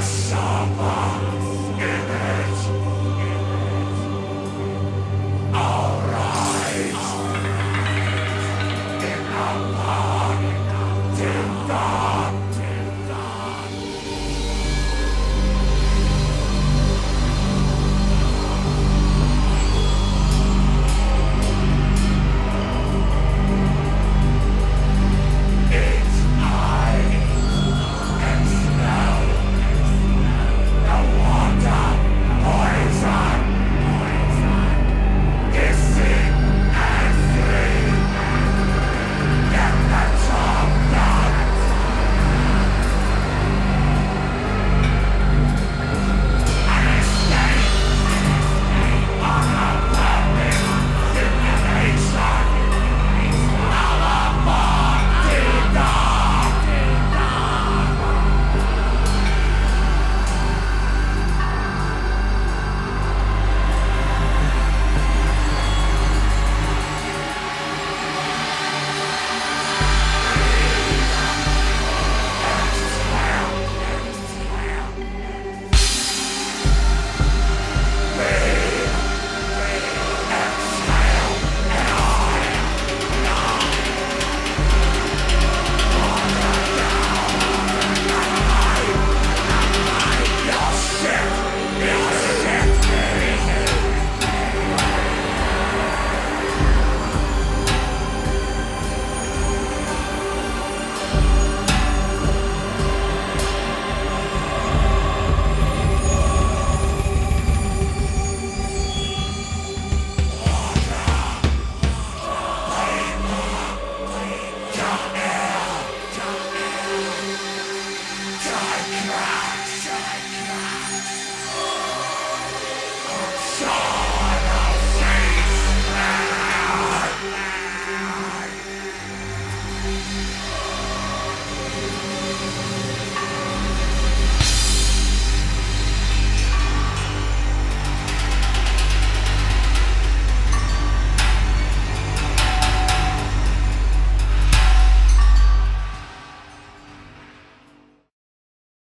summer in it.